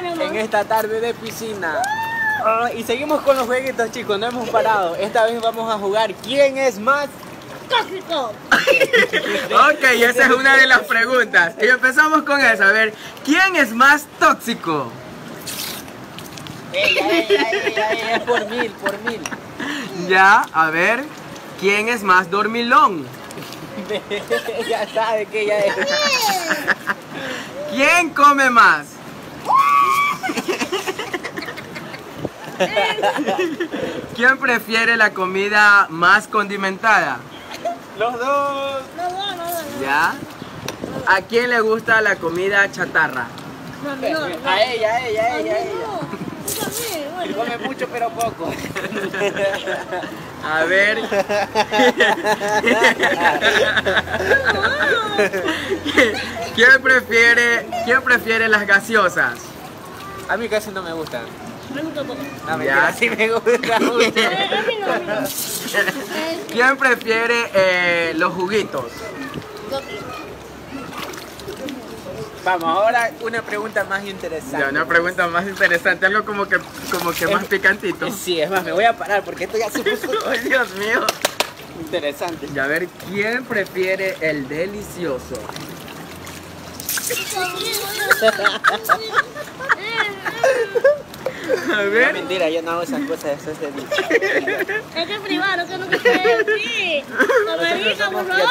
día, mi amor. en esta tarde de piscina. Ah, y seguimos con los jueguitos, chicos, no hemos parado. Esta vez vamos a jugar ¿Quién es más? Tóxico. Ok, esa es una de las preguntas. Y empezamos con eso. A ver, ¿quién es más tóxico? Ey, ey, ey, ey, ey, es por mil, por mil. Ya, a ver, ¿quién es más dormilón? ya sabe que ella es. ¿Quién come más? ¿Quién prefiere la comida más condimentada? Los dos. No, no, no, no. ¿Ya? ¿A quién le gusta la comida chatarra? No, no, no. A ella, a ella, a ella, a ella. Come mucho pero poco. A ver. ¿Quién prefiere, quién prefiere las gaseosas? A mí casi no me gustan. Me gusta poco. No, mentira, Ya. sí me gusta mucho. Eh. Eh, ¿Quién prefiere eh, los juguitos? Vamos, ahora una pregunta más interesante. Ya, una pregunta más interesante, algo como que, como que más picantito. Sí, es más, me voy a parar porque esto ya se puso Ay, Dios mío. interesante. Y a ver, ¿quién prefiere el delicioso? A No, ver, mentira, yo no hago esas cosas, eso es de mí. Es que es privado, que no decir. Nosotros Marica, por favor.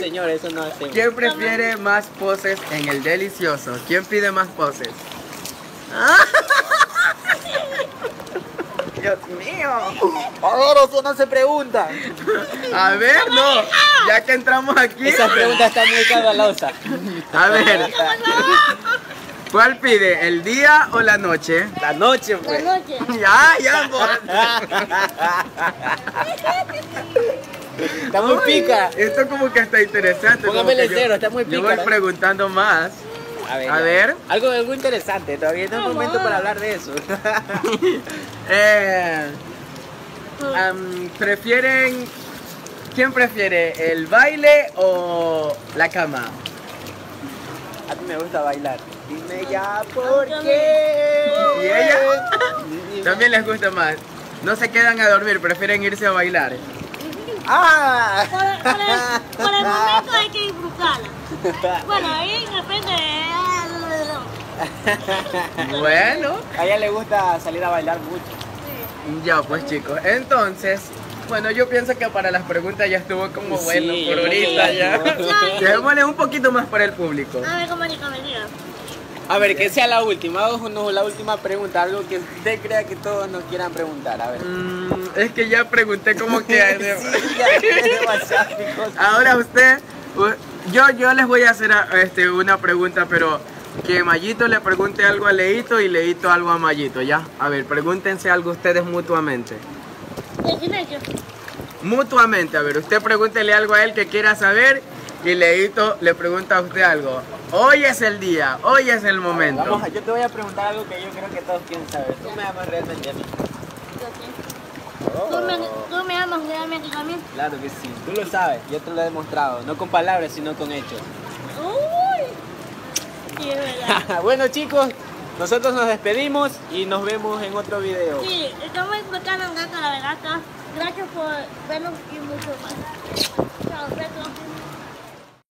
Señor, eso no hacemos. ¿quién prefiere más poses en el delicioso? ¿Quién pide más poses? Dios mío. A ver, eso no se pregunta. A ver, no. Ya que entramos aquí. Esa pregunta está muy cabalosa. A ver, ¿cuál pide? ¿El día o la noche? La noche, La pues. noche. Ya, ya, amor. Está muy pica. Esto como que está interesante. Póngame el cero, está muy Yo voy preguntando más. A ver. A ver. Algo, algo interesante, todavía no es momento para hablar de eso. Eh, ¿Prefieren... ¿Quién prefiere? ¿El baile o la cama? A mí me gusta bailar. Dime ya por qué. ¿Y ella? También les gusta más. No se quedan a dormir, prefieren irse a bailar. ¡Ah! Por, el- por el, por el momento hay que disfrutarla. Bueno, ahí depende. Bueno, A ella le gusta salir a bailar mucho. ya pues chicos. Entonces, bueno, yo pienso que para las preguntas ya estuvo como Sí, bueno por ahorita ya ya. Dejémosle un poquito más para el público. A ver cómo diga. A ver, que sea la última. Háganos la última pregunta. Algo que usted crea que todos nos quieran preguntar. A ver. Mm, es que ya pregunté como que... Sí, ya. Ahora usted, yo, yo les voy a hacer a- este, una pregunta, pero que Mayito le pregunte algo a Leito y Leito algo a Mayito, ¿ya? A ver, pregúntense algo ustedes mutuamente. Mutuamente, a ver, usted pregúntele algo a él que quiera saber y Leito le pregunta a usted algo. Hoy es el día, hoy es el momento. Vamos, a- yo te voy a preguntar algo que yo creo que todos quieren saber. Tú me amas realmente a mí. ¿Tú, me, ¿Tú me amas realmente también? Claro que sí. Tú lo sabes. Yo te lo he demostrado. No con palabras, sino con hechos. Uy. Sí, es verdad. bueno, chicos, nosotros nos despedimos y nos vemos en otro video. Sí, estamos explicando en la Verata. Gracias por vernos y mucho más. Chao, besos.